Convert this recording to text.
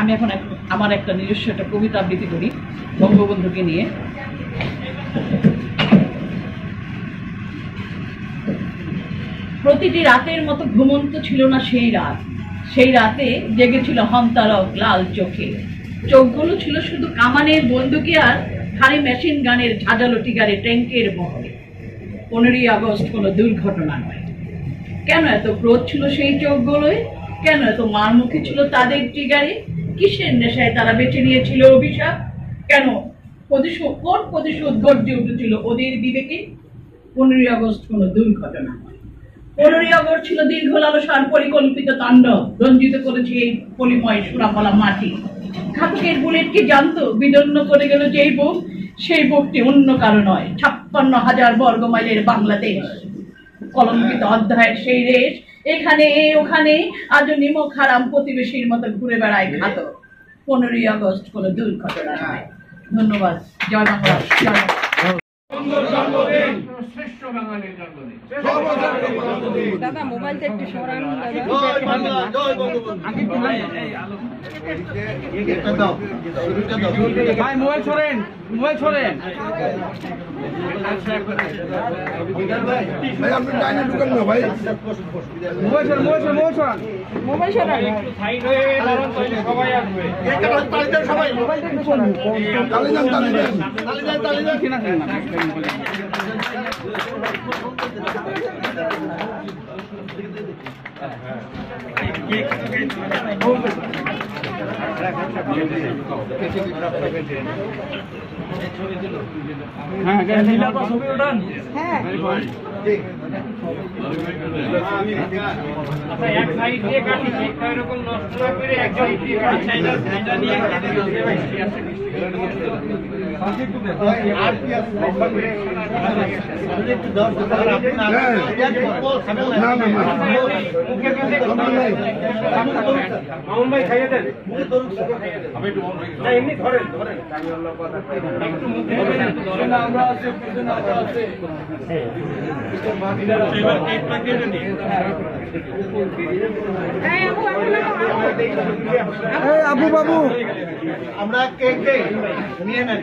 আমি এখন আমার একটা নিজস্ব একটা কবিতা আবৃত্তি করি, বঙ্গবন্ধুকে নিয়ে। প্রতিটি রাতের মতো ঘুমন্ত ছিল না সেই রাত। সেই রাতে জেগেছিল হন্তারক লাল চোখে। চোখগুলো ছিল শুধু কামানের বন্দুকে আর হাড়ি মেশিন গানের ঝাঁঝালো টিগারে ট্যাঙ্কের বহরে। পনেরোই আগস্ট কোনো দুর্ঘটনা নয়। কেন এত ক্রোধ ছিল সেই চোখগুলোয়? কেন এত মার মারমুখী ছিল তাদের টিগারে? কিসের নেশায় তারা বেছে নিয়েছিল অভিশাপ? কেন? প্রতিশোধ কোন প্রতিশোধ গর্জে উঠেছিল? ওদের বিবেকে? পনেরোই আগস্ট কোনো দুর্ঘটনা পনেরোই আগস্ট ছিল দীর্ঘ লালসার পরিকল্পিত তাণ্ডব। রঞ্জিত করেছে এই পলিময় সুরাফলা মাটি। ঘাতকের বুলেট কি জানতো বিদন্ন করে গেল যেই বুক, সেই বুকটি অন্য কারও নয়। ছাপ্পান্ন হাজার বর্গ মাইলের বাংলাদেশ। কলঙ্কিত অধ্যায়ের সেই রেশ এখানে ওখানে আজ নিমক হারাম প্রতিবেশীর মতো ঘুরে বেড়ায় ঘাতক পনেরোই আগস্ট কোনো দুর্ঘটনা নয়। ধন্যবাদ। জয় বাংলা জয় বাংলা। শ্রেষ্ঠ বাঙালির জন্মদিন দাদা মোবাইলটা একটু সরান দাদা। ভাই মোবাইল ছড়েন মোবাইল ছড়েন। ভাই আপনি ডাইনে ঢুকেন না ভাই। মোবাইল ছড়েন মোবাইল ছড়েন মোবাইল ছড়ান। মোবাইল সরান সাইড হয়ে সবাই আসবে একটা তালি দেন সবাই মোবাইলটা একটু ছড়ান। তালি দেন তালি দেন তালি দেন তালি দেন কিনা কিনা হ্যাঁ ছবি ওঠান হ্যাঁ আমি একটু ধরেন ধরেন। একটু মুখে ধরেন আমরা আছি পিছনে আমরা আছি। এবার কেকটা কেটে আবু বাবু। আমরা কেক নিয়ে নেন।